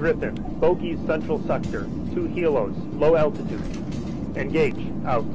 Griffin, Bogies Central Sector, 2 Helos, low altitude. Engage, out.